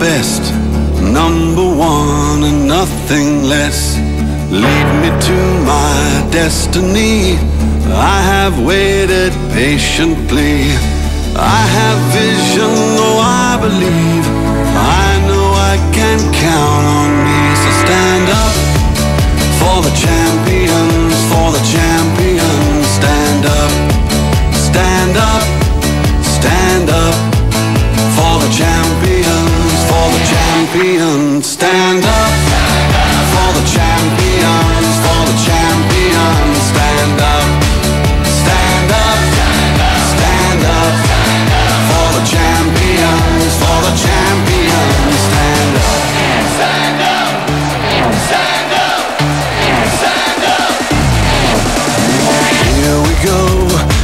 best, number one and nothing less. Lead me to my destiny. I have waited patiently. I have vision, oh I believe. I know I can count on me. So stand up for the champions, the champions. Stand up for the champions, for the champions. Stand up, stand up, stand up for the champions, for the champions. Stand up, stand up, stand up, stand up. Here we go,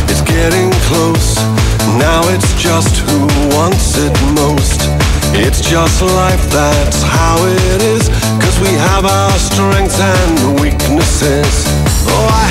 it's getting close. Now it's just who wants it most. It's just life, that's how it is. Cause we have our strengths and weaknesses. Oh, I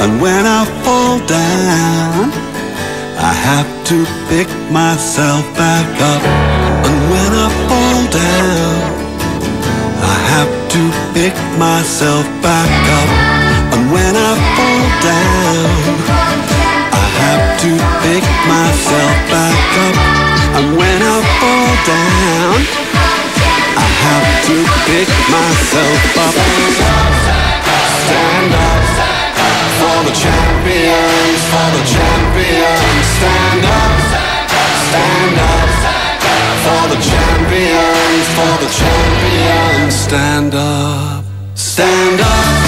And when I fall down, I have to pick myself back up. And when I fall down, I have to pick myself back up. And when I fall down, I have to pick myself back up. And when I fall down, I have to pick myself up. Stand up, stand up for the champions, for the champions. Stand up, stand up,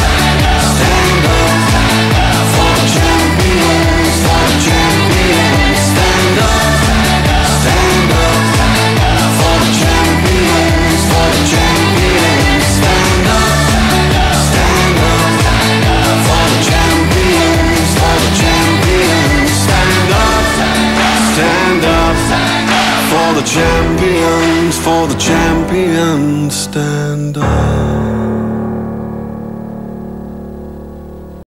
champions, for the champions. Stand up.